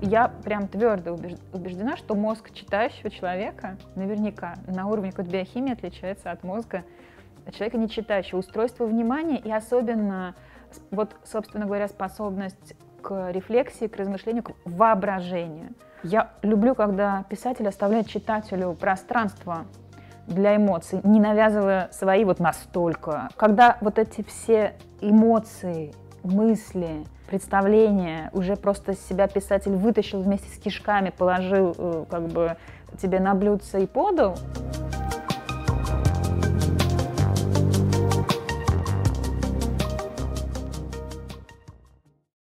я прям твердо убеждена, что мозг читающего человека наверняка на уровне какой-то биохимии отличается от мозга человека не читающего. Устройство внимания и особенно, вот, собственно говоря, способность к рефлексии, к размышлению, к воображению. Я люблю, когда писатель оставляет читателю пространство для эмоций, не навязывая свои вот настолько. Когда вот эти все эмоции, мысли, представления. Уже просто себя писатель вытащил вместе с кишками, положил э, как бы тебе на блюдце и подал,